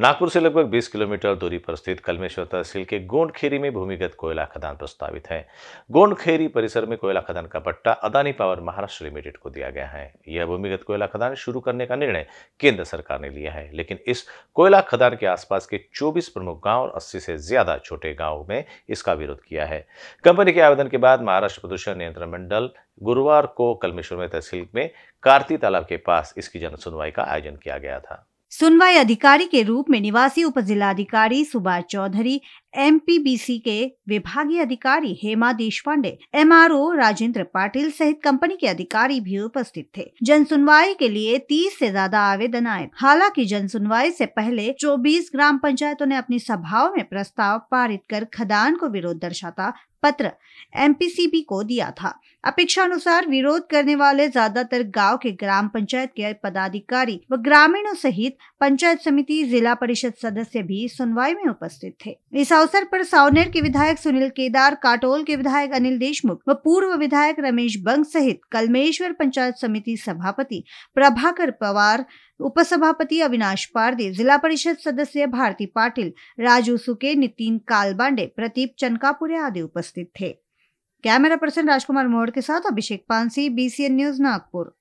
नागपुर से लगभग 20 किलोमीटर दूरी पर स्थित कलमेश्वर तहसील के गोंडखेरी में भूमिगत कोयला खदान प्रस्तावित है। गोंडखेरी परिसर में कोयला खदान का पट्टा अदानी पावर महाराष्ट्र लिमिटेड को दिया गया है। यह भूमिगत कोयला खदान शुरू करने का निर्णय केंद्र सरकार ने लिया है, लेकिन इस कोयला खदान के आसपास के 24 प्रमुख गाँव और 80 से ज़्यादा छोटे गाँव में इसका विरोध किया है। कंपनी के आवेदन के बाद महाराष्ट्र प्रदूषण नियंत्रण मंडल गुरुवार को कलमेश्वर में तहसील में कार्ती तालाब के पास इसकी जन सुनवाई का आयोजन किया गया था। सुनवाई अधिकारी के रूप में निवासी उप जिलाधिकारी सुभाष चौधरी एमपीबीसी के विभागीय अधिकारी हेमा देश देशपांडे एमआरओ राजेंद्र पाटिल सहित कंपनी के अधिकारी भी उपस्थित थे। जन सुनवाई के लिए 30 से ज़्यादा आवेदन आए। हालाँकि जन सुनवाई से पहले 24 ग्राम पंचायतों ने अपनी सभाओं में प्रस्ताव पारित कर खदान को विरोध दर्शाता पत्र एमपीसीबी को दिया था। अपेक्षा अनुसार विरोध करने वाले ज़्यादातर गाँव के ग्राम पंचायत के पदाधिकारी व ग्रामीणों सहित पंचायत समिति, जिला परिषद सदस्य भी सुनवाई में उपस्थित थे। इस अवसर पर सावनेर के विधायक सुनील केदार, काटोल के विधायक अनिल देशमुख व पूर्व विधायक रमेश बंग सहित कलमेश्वर पंचायत समिति सभापति प्रभाकर पवार, उपसभापति अविनाश पारदे, जिला परिषद सदस्य भारती पाटिल, राजू सुके, नितिन कालबांडे प्रदीप चनकापुरे आदि उपस्थित थे। कैमरा पर्सन राजकुमार मोड़ के साथ अभिषेक पानसी बीसीएन न्यूज़ नागपुर।